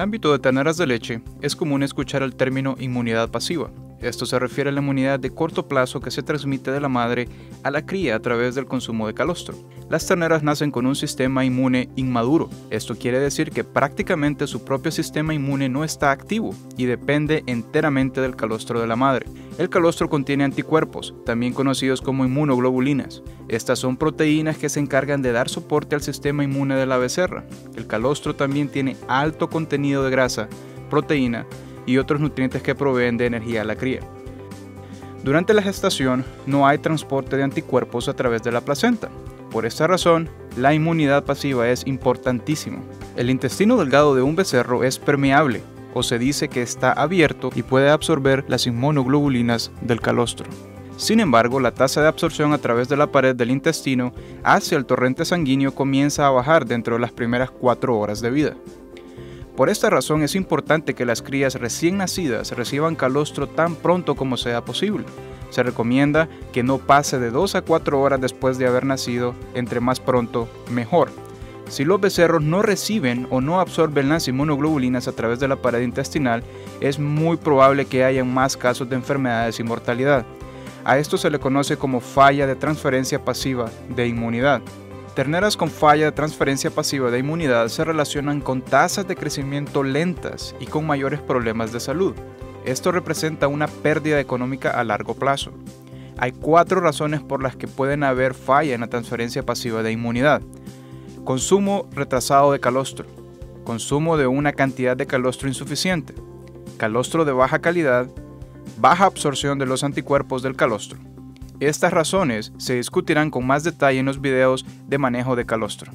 ámbito de terneras de leche, es común escuchar el término inmunidad pasiva. Esto se refiere a la inmunidad de corto plazo que se transmite de la madre a la cría a través del consumo de calostro. Las terneras nacen con un sistema inmune inmaduro. Esto quiere decir que prácticamente su propio sistema inmune no está activo y depende enteramente del calostro de la madre. El calostro contiene anticuerpos, también conocidos como inmunoglobulinas. Estas son proteínas que se encargan de dar soporte al sistema inmune de la becerra. El calostro también tiene alto contenido de grasa, proteína y otros nutrientes que proveen de energía a la cría. Durante la gestación no hay transporte de anticuerpos a través de la placenta. Por esta razón, la inmunidad pasiva es importantísima. El intestino delgado de un becerro es permeable, o se dice que está abierto y puede absorber las inmunoglobulinas del calostro. Sin embargo, la tasa de absorción a través de la pared del intestino hacia el torrente sanguíneo comienza a bajar dentro de las primeras 4 horas de vida. Por esta razón es importante que las crías recién nacidas reciban calostro tan pronto como sea posible. Se recomienda que no pase de 2 a 4 horas después de haber nacido, entre más pronto mejor. Si los becerros no reciben o no absorben las inmunoglobulinas a través de la pared intestinal, es muy probable que haya más casos de enfermedades y mortalidad. A esto se le conoce como falla de transferencia pasiva de inmunidad. Terneras con falla de transferencia pasiva de inmunidad se relacionan con tasas de crecimiento lentas y con mayores problemas de salud. Esto representa una pérdida económica a largo plazo. Hay cuatro razones por las que pueden haber falla en la transferencia pasiva de inmunidad. Consumo retrasado de calostro. Consumo de una cantidad de calostro insuficiente. Calostro de baja calidad. Baja absorción de los anticuerpos del calostro. Estas razones se discutirán con más detalle en los videos de manejo de calostro.